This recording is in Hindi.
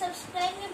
सब्सक्राइब